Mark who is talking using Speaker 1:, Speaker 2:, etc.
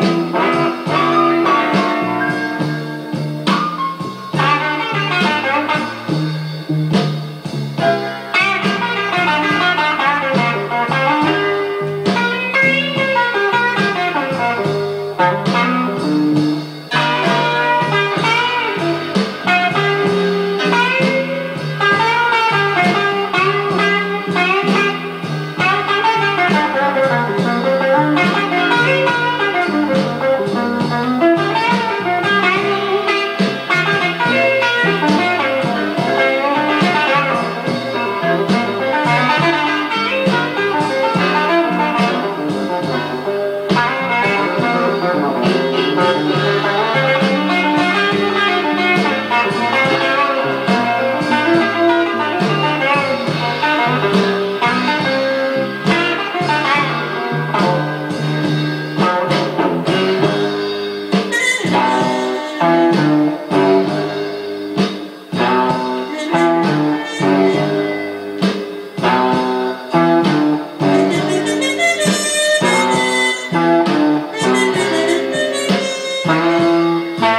Speaker 1: Bye.
Speaker 2: Thank you.